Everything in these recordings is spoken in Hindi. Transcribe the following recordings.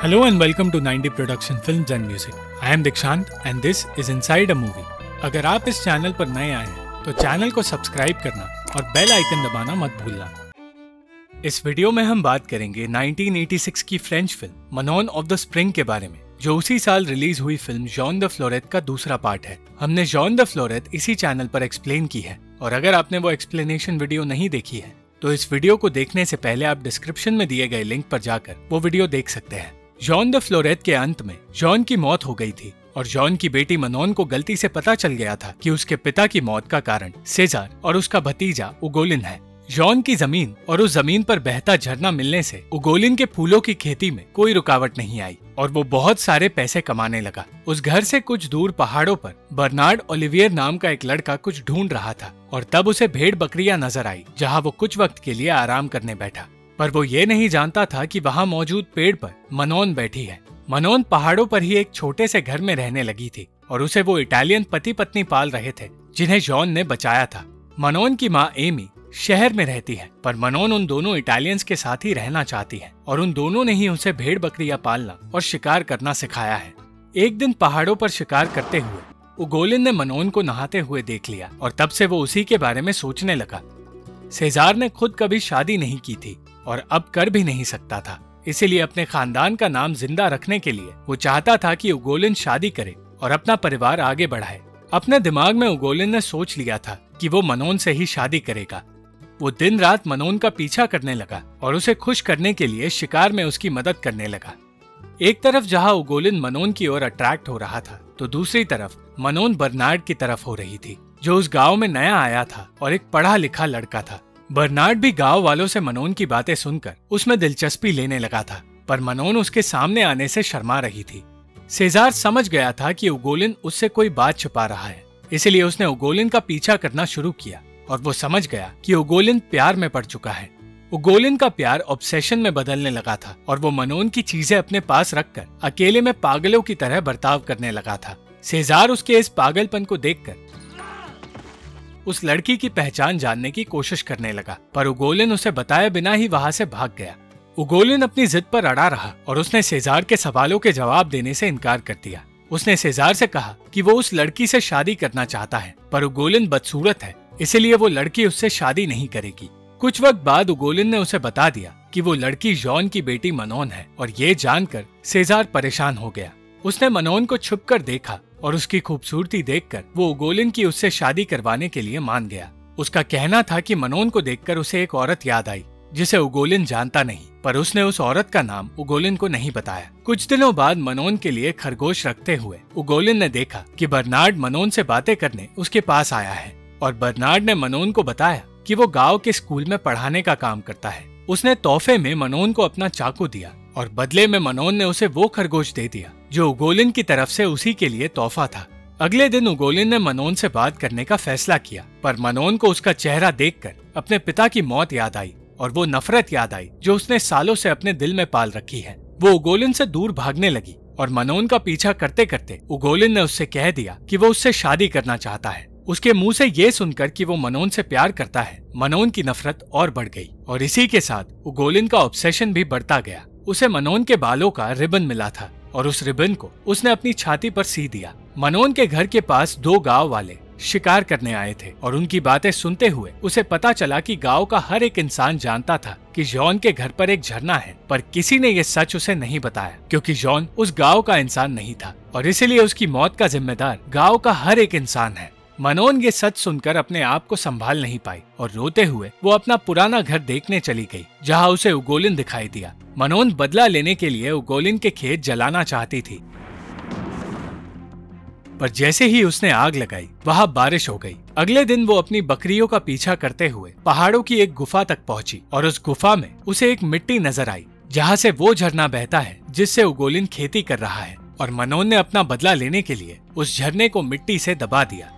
Hello and welcome to 90 Production Films and Music. I am Dikshant and this is Inside a Movie. अगर आप इस चैनल पर नए आए हैं तो चैनल को सब्सक्राइब करना और बेल आइकन दबाना मत भूलना इस वीडियो में हम बात करेंगे 1986 की French film Manon of the Spring के बारे में, जो उसी साल रिलीज़ हुई फ़िल्म जॉन द फ्लोरेट का दूसरा पार्ट है हमने जॉन द फ्लोरेट इसी चैनल पर एक्सप्लेन की है और अगर आपने वो एक्सप्लेनेशन वीडियो नहीं देखी है तो इस वीडियो को देखने से पहले आप डिस्क्रिप्शन में दिए गए लिंक पर जाकर वो वीडियो देख सकते हैं जॉन द फ्लोरेट के अंत में जॉन की मौत हो गई थी और जॉन की बेटी मनोन को गलती से पता चल गया था कि उसके पिता की मौत का कारण सेजार और उसका भतीजा उगोलिन है। जॉन की ज़मीन और उस ज़मीन पर बहता झरना मिलने से उगोलिन के फूलों की खेती में कोई रुकावट नहीं आई और वो बहुत सारे पैसे कमाने लगा। उस घर से कुछ दूर पहाड़ों पर बर्नार्ड ओलिवियर नाम का एक लड़का कुछ ढूंढ रहा था और तब उसे भेड़ बकरियाँ नज़र आई, जहाँ वो कुछ वक्त के लिए आराम करने बैठा। पर वो ये नहीं जानता था कि वहाँ मौजूद पेड़ पर मनोन बैठी है। मनोन पहाड़ों पर ही एक छोटे से घर में रहने लगी थी और उसे वो इटालियन पति पत्नी पाल रहे थे, जिन्हें जॉन ने बचाया था। मनोन की माँ एमी शहर में रहती है, पर मनोन उन दोनों इटालियंस के साथ ही रहना चाहती है और उन दोनों ने ही उसे भेड़ बकरियाँ पालना और शिकार करना सिखाया है। एक दिन पहाड़ों पर शिकार करते हुए, उगोलिन ने मनोन को नहाते हुए देख लिया और तब से वो उसी के बारे में सोचने लगा। सेजार ने खुद कभी शादी नहीं की थी। और अब कर भी नहीं सकता था। इसीलिए अपने खानदान का नाम ज़िंदा रखने के लिए वो चाहता था कि उगोलिन शादी करे और अपना परिवार आगे बढ़ाए। अपने दिमाग में उगोलिन ने सोच लिया था कि वो मनोन से ही शादी करेगा। वो दिन रात मनोन का पीछा करने लगा और उसे खुश करने के लिए शिकार में उसकी मदद करने लगा। एक तरफ़ जहाँ उगोलिन मनोन की ओर अट्रैक्ट हो रहा था तो दूसरी तरफ़ मनोन बर्नार्ड की तरफ़ हो रही थी, जो उस गाँव में नया आया था और एक पढ़ा लिखा लड़का था। बर्नार्ड भी गाँव वालों से मनोन की बातें सुनकर उसमें दिलचस्पी लेने लगा था, पर मनोन उसके सामने आने से शर्मा रही थी। सेजार समझ गया था कि उगोलिन उससे कोई बात छुपा रहा है, इसलिए उसने उगोलिन का पीछा करना शुरू किया, और वो समझ गया कि उगोलिन प्यार में पड़ चुका है। उगोलिन का प्यार ऑब्सेशन में बदलने लगा था, और वो मनोन की चीज़ें अपने पास रखकर अकेले में पागलों की तरह बर्ताव करने लगा था। सेजार उसके इस पागलपन को देखकर उस लड़की की पहचान जानने की कोशिश करने लगा, पर उगोलिन उसे बताए बिना ही वहाँ से भाग गया। उगोलिन अपनी जिद पर अड़ा रहा और उसने सेजार के सवालों के जवाब देने से इनकार कर दिया। उसने सेजार से कहा कि वो उस लड़की से शादी करना चाहता है, पर उगोलिन बदसूरत है, इसलिए वो लड़की उससे शादी नहीं करेगी। कुछ वक्त बाद उगोलिन ने उसे बता दिया कि वो लड़की जॉन की बेटी मनोन है और ये जानकर सेजार परेशान हो गया। उसने मनोन को छुप कर देखा और उसकी खूबसूरती देखकर वो उगोलिन की उससे शादी करवाने के लिए मान गया। उसका कहना था कि मनोन को देखकर उसे एक औरत याद आई, जिसे उगोलिन जानता नहीं, पर उसने उस औरत का नाम उगोलिन को नहीं बताया। कुछ दिनों बाद मनोन के लिए खरगोश रखते हुए उगोलिन ने देखा कि बर्नार्ड मनोन से बातें करने उसके पास आया है, और बर्नार्ड ने मनोन को बताया कि वो गाँव के स्कूल में पढ़ाने का काम करता है। उसने तोहफे में मनोन को अपना चाकू दिया, और बदले में मनोन ने उसे वो खरगोश दे दिया। जो उगोलिन की तरफ़ से उसी के लिए तोहफा था। अगले दिन उगोलिन ने मनोन से बात करने का फैसला किया, पर मनोन को उसका चेहरा देखकर अपने पिता की मौत याद आई और वो नफरत याद आई जो उसने सालों से अपने दिल में पाल रखी है। वो उगोलिन से दूर भागने लगी और मनोन का पीछा करते करते उगोलिन ने उससे कह दिया कि वो उससे शादी करना चाहता है। उसके मुँह से ये सुनकर कि वो मनोन से प्यार करता है, मनोन की नफरत और बढ़ गई और इसी के साथ उगोलिन का ऑब्सेशन भी बढ़ता गया। उसे मनोन के बालों का रिबन मिला था। और उस रिबन को उसने अपनी छाती पर सी दिया। मनोन के घर के पास दो गाँव वाले शिकार करने आए थे और उनकी बातें सुनते हुए उसे पता चला कि गाँव का हर एक इंसान जानता था कि जॉन के घर पर एक झरना है, पर किसी ने यह सच उसे नहीं बताया, क्योंकि जॉन उस गाँव का इंसान नहीं था, और इसीलिए उसकी मौत का जिम्मेदार गाँव का हर एक इंसान है। मनोन ये सच सुनकर अपने आप को संभाल नहीं पाई और रोते हुए वो अपना पुराना घर देखने चली गई, जहाँ उसे उगोलिन दिखाई दिया। मनोन बदला लेने के लिए उगोलिन के खेत जलाना चाहती थी। पर जैसे ही उसने आग लगाई, वहाँ बारिश हो गई। अगले दिन वो अपनी बकरियों का पीछा करते हुए पहाड़ों की एक गुफा तक पहुँची और उस गुफा में उसे एक मिट्टी नज़र आई, जहाँ से वो झरना बहता है, जिससे उगोलिन खेती कर रहा है। और मनोन ने अपना बदला लेने के लिए उस झरने को मिट्टी से दबा दिया।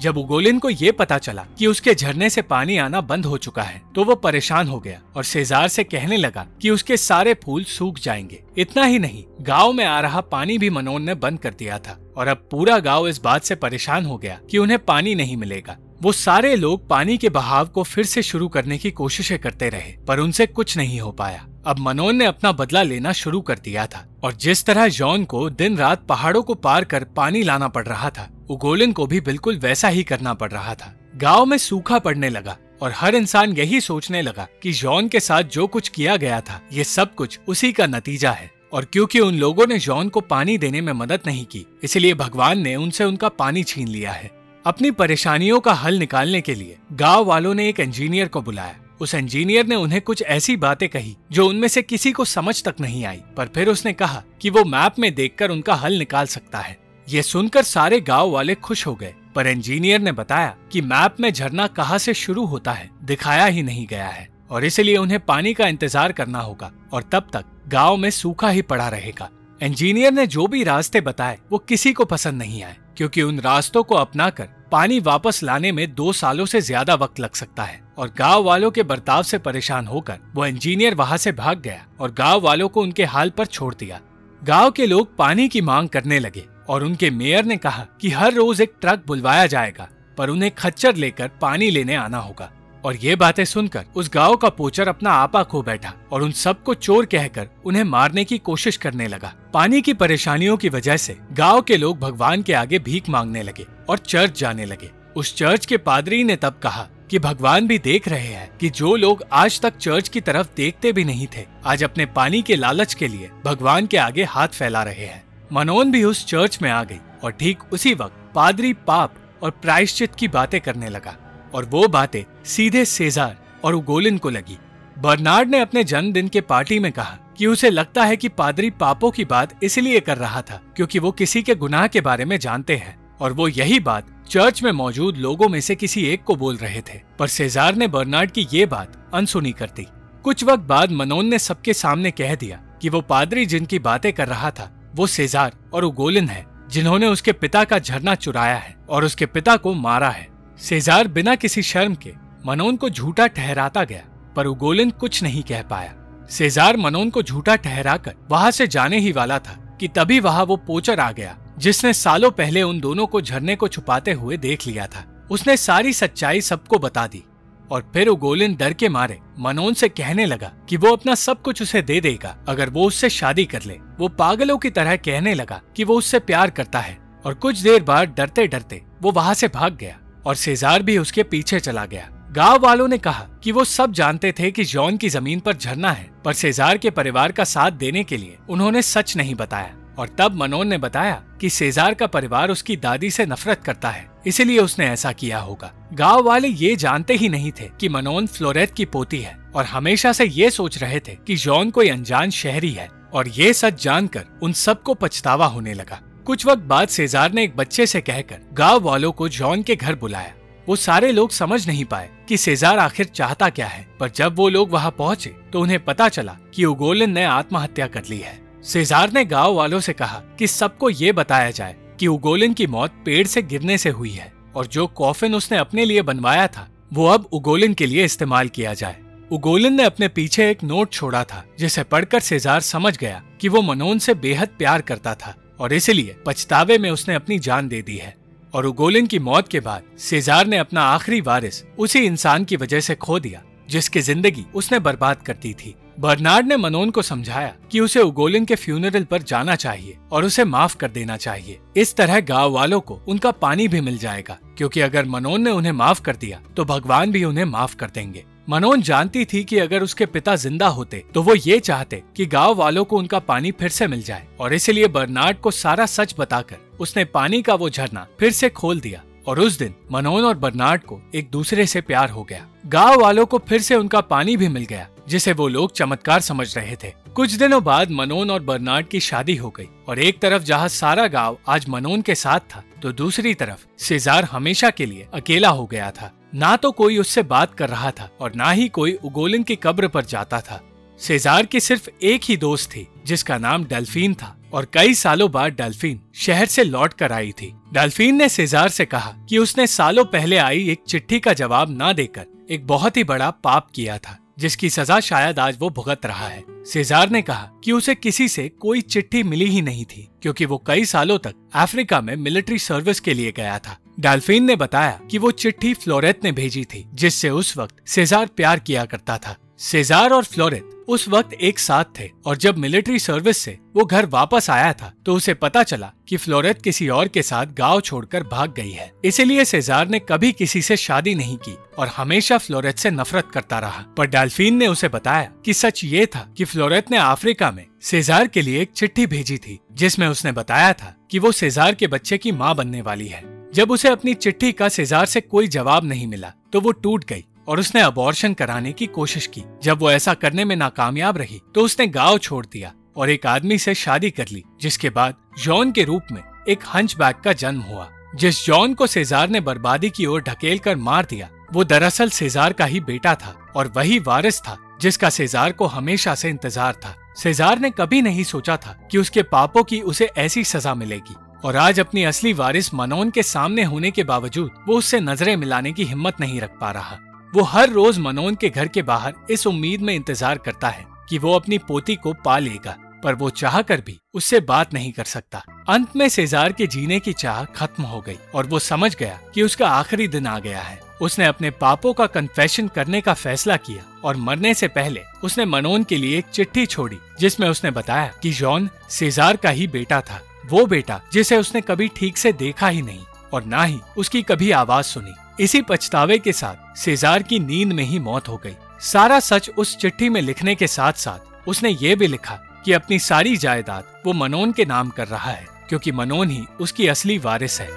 जब उगोलिन को ये पता चला कि उसके झरने से पानी आना बंद हो चुका है तो वो परेशान हो गया और सेजार से कहने लगा कि उसके सारे फूल सूख जाएँगे। इतना ही नहीं, गाँव में आ रहा पानी भी मनोन ने बंद कर दिया था और अब पूरा गाँव इस बात से परेशान हो गया कि उन्हें पानी नहीं मिलेगा। वो सारे लोग पानी के बहाव को फिर से शुरू करने की कोशिशें करते रहे, पर उनसे कुछ नहीं हो पाया। अब मनोन ने अपना बदला लेना शुरू कर दिया था और जिस तरह जॉन को दिन रात पहाड़ों को पार कर पानी लाना पड़ रहा था, उगोलिन को भी बिल्कुल वैसा ही करना पड़ रहा था। गाँव में सूखा पड़ने लगा और हर इंसान यही सोचने लगा कि जॉन के साथ जो कुछ किया गया था, ये सब कुछ उसी का नतीजा है। और क्योंकि उन लोगों ने जॉन को पानी देने में मदद नहीं की, इसलिए भगवान ने उनसे उनका पानी छीन लिया है। अपनी परेशानियों का हल निकालने के लिए गाँव वालों ने एक इंजीनियर को बुलाया। उस इंजीनियर ने उन्हें कुछ ऐसी बातें कही, जो उनमें से किसी को समझ तक नहीं आई, पर फिर उसने कहा कि वो मैप में देखकर उनका हल निकाल सकता है। ये सुनकर सारे गाँव वाले खुश हो गए, पर इंजीनियर ने बताया कि मैप में झरना कहाँ से शुरू होता है, दिखाया ही नहीं गया है, और इसलिए उन्हें पानी का इंतज़ार करना होगा, और तब तक गाँव में सूखा ही पड़ा रहेगा। इंजीनियर ने जो भी रास्ते बताए, वो किसी को पसंद नहीं आए। क्योंकि उन रास्तों को अपनाकर पानी वापस लाने में दो सालों से ज़्यादा वक्त लग सकता है। और गाँव वालों के बर्ताव से परेशान होकर वो इंजीनियर वहाँ से भाग गया और गाँव वालों को उनके हाल पर छोड़ दिया। गाँव के लोग पानी की मांग करने लगे और उनके मेयर ने कहा कि हर रोज एक ट्रक बुलवाया जाएगा, पर उन्हें खच्चर लेकर पानी लेने आना होगा। और ये बातें सुनकर उस गाँव का पोचर अपना आपा खो बैठा और उन सबको चोर कहकर उन्हें मारने की कोशिश करने लगा। पानी की परेशानियों की वजह से गाँव के लोग भगवान के आगे भीख मांगने लगे और चर्च जाने लगे। उस चर्च के पादरी ने तब कहा कि भगवान भी देख रहे हैं कि जो लोग आज तक चर्च की तरफ़ देखते भी नहीं थे, आज अपने पानी के लालच के लिए भगवान के आगे हाथ फैला रहे हैं। मनोन भी उस चर्च में आ गई और ठीक उसी वक्त पादरी पाप और प्रायश्चित की बातें करने लगा। और वो बातें सीधे सेजार और उगोलिन को लगी। बर्नार्ड ने अपने जन्मदिन के पार्टी में कहा कि उसे लगता है कि पादरी पापों की बात इसलिए कर रहा था क्योंकि वो किसी के गुनाह के बारे में जानते हैं और वो यही बात चर्च में मौजूद लोगों में से किसी एक को बोल रहे थे। पर सेजार ने बर्नार्ड की ये बात अनसुनी कर दी। कुछ वक्त बाद मनोन ने सबके सामने कह दिया कि वो पादरी जिनकी बातें कर रहा था, वो सेजार और उगोलिन है, जिन्होंने उसके पिता का झरना चुराया है और उसके पिता को मारा है। सेजार बिना किसी शर्म के मनोन को झूठा ठहराता गया, पर उगोलिन कुछ नहीं कह पाया। सेजार मनोन को झूठा ठहराकर वहाँ से जाने ही वाला था कि तभी वहाँ वो पोचर आ गया, जिसने सालों पहले उन दोनों को झरने को छुपाते हुए देख लिया था। उसने सारी सच्चाई सबको बता दी, और फिर उगोलिन डर के मारे मनोन से कहने लगा कि वो अपना सब कुछ उसे दे देगा, अगर वो उससे शादी कर ले। वो पागलों की तरह कहने लगा कि वो उससे प्यार करता है, और कुछ देर बाद डरते डरते वो वहाँ से भाग गया। और सेजार भी उसके पीछे चला गया। गाँव वालों ने कहा कि वो सब जानते थे कि जॉन की ज़मीन पर झरना है, पर सेजार के परिवार का साथ देने के लिए उन्होंने सच नहीं बताया। और तब मनोन ने बताया कि सेजार का परिवार उसकी दादी से नफरत करता है, इसलिए उसने ऐसा किया होगा। गाँव वाले ये जानते ही नहीं थे कि मनोन फ्लोरेट की पोती है, और हमेशा से ये सोच रहे थे कि जॉन कोई अनजान शहरी है, और ये सच जानकर उन सबको पछतावा होने लगा। कुछ वक्त बाद सेजार ने एक बच्चे से कहकर गाँव वालों को जॉन के घर बुलाया। वो सारे लोग समझ नहीं पाए कि सेजार आखिर चाहता क्या है, पर जब वो लोग वहाँ पहुँचे तो उन्हें पता चला कि उगोलिन ने आत्महत्या कर ली है। सेजार ने गाँव वालों से कहा कि सबको ये बताया जाए कि उगोलिन की मौत पेड़ से गिरने से हुई है, और जो कॉफिन उसने अपने लिए बनवाया था, वो अब उगोलिन के लिए इस्तेमाल किया जाए। उगोलिन ने अपने पीछे एक नोट छोड़ा था, जिसे पढ़कर सेजार समझ गया कि वो मनोन से बेहद प्यार करता था। और इसलिए पछतावे में उसने अपनी जान दे दी है। और उगोलिन की मौत के बाद सेजार ने अपना आखिरी वारिस उसी इंसान की वजह से खो दिया, जिसकी ज़िंदगी उसने बर्बाद कर दी थी। बर्नार्ड ने मनोन को समझाया कि उसे उगोलिन के फ्यूनरल पर जाना चाहिए और उसे माफ़ कर देना चाहिए। इस तरह गाँव वालों को उनका पानी भी मिल जाएगा, क्योंकि अगर मनोन ने उन्हें माफ़ कर दिया तो भगवान भी उन्हें माफ़ कर देंगे। मनोन जानती थी कि अगर उसके पिता ज़िंदा होते तो वो ये चाहते कि गाँव वालों को उनका पानी फिर से मिल जाए। और इसलिए बर्नार्ड को सारा सच बताकर उसने पानी का वो झरना फिर से खोल दिया। और उस दिन मनोन और बर्नार्ड को एक दूसरे से प्यार हो गया। गाँव वालों को फिर से उनका पानी भी मिल गया, जिसे वो लोग चमत्कार समझ रहे थे। कुछ दिनों बाद मनोन और बर्नार्ड की शादी हो गई, और एक तरफ़ जहाँ सारा गाँव आज मनोन के साथ था तो दूसरी तरफ़ सेजार हमेशा के लिए अकेला हो गया था। ना तो कोई उससे बात कर रहा था और ना ही कोई उगोलिन की कब्र पर जाता था। सेजार की सिर्फ़ एक ही दोस्त थी, जिसका नाम डेल्फीन था और कई सालों बाद डेल्फीन शहर से लौट कर आई थी। डेल्फीन ने सेजार से कहा कि उसने सालों पहले आई एक चिट्ठी का जवाब ना देकर एक बहुत ही बड़ा पाप किया था, जिसकी सजा शायद आज वो भुगत रहा है। सेजार ने कहा कि उसे किसी से कोई चिट्ठी मिली ही नहीं थी, क्योंकि वो कई सालों तक अफ्रीका में मिलिट्री सर्विस के लिए गया था। डाल्फिन ने बताया कि वो चिट्ठी फ्लोरेट ने भेजी थी, जिससे उस वक्त सेजार प्यार किया करता था। सेजार और फ्लोरेट उस वक्त एक साथ थे और जब मिलिट्री सर्विस से वो घर वापस आया था तो उसे पता चला कि फ्लोरेट किसी और के साथ गाँव छोड़कर भाग गई है। इसीलिए सेजार ने कभी किसी से शादी नहीं की और हमेशा फ्लोरेट से नफरत करता रहा। पर डाल्फिन ने उसे बताया कि सच ये था कि फ्लोरेट ने अफ्रीका में सेजार के लिए एक चिट्ठी भेजी थी, जिसमें उसने बताया था कि वो सेजार के बच्चे की माँ बनने वाली है। जब उसे अपनी चिट्ठी का सेजार से कोई जवाब नहीं मिला तो वो टूट गई और उसने अबॉर्शन कराने की कोशिश की। जब वो ऐसा करने में नाकामयाब रही तो उसने गाँव छोड़ दिया और एक आदमी से शादी कर ली, जिसके बाद जॉन के रूप में एक हंच का जन्म हुआ। जिस जॉन को सेजार ने बर्बादी की ओर ढकेल कर मार दिया, वो दरअसल सेजार का ही बेटा था और वही वारिस था, जिसका सेजार को हमेशा से इंतज़ार था। सेजार ने कभी नहीं सोचा था कि उसके पापों की उसे ऐसी सजा मिलेगी। और आज अपनी असली वारिस मनोन के सामने होने के बावजूद वो उससे नज़रें मिलाने की हिम्मत नहीं रख पा रहा। वो हर रोज मनोन के घर के बाहर इस उम्मीद में इंतज़ार करता है कि वो अपनी पोती को पा लेगा, पर वो चाह कर भी उससे बात नहीं कर सकता। अंत में सेजार के जीने की चाह खत्म हो गई और वो समझ गया कि उसका आखिरी दिन आ गया है। उसने अपने पापों का कन्फेशन करने का फैसला किया और मरने से पहले उसने मनोन के लिए एक चिट्ठी छोड़ी, जिसमें उसने बताया कि जॉन सेजार का ही बेटा था। वो बेटा जिसे उसने कभी ठीक से देखा ही नहीं और ना ही उसकी कभी आवाज़ सुनी। इसी पछतावे के साथ सेजार की नींद में ही मौत हो गई। सारा सच उस चिट्ठी में लिखने के साथ साथ उसने ये भी लिखा कि अपनी सारी जायदाद वो मनोन के नाम कर रहा है, क्योंकि मनोन ही उसकी असली वारिस है।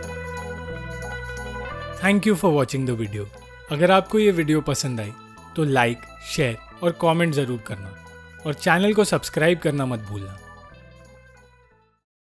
Thank you for watching the video अगर आपको ये वीडियो पसंद आई तो लाइक शेयर और कमेंट ज़रूर करना। और चैनल को सब्सक्राइब करना मत भूलना।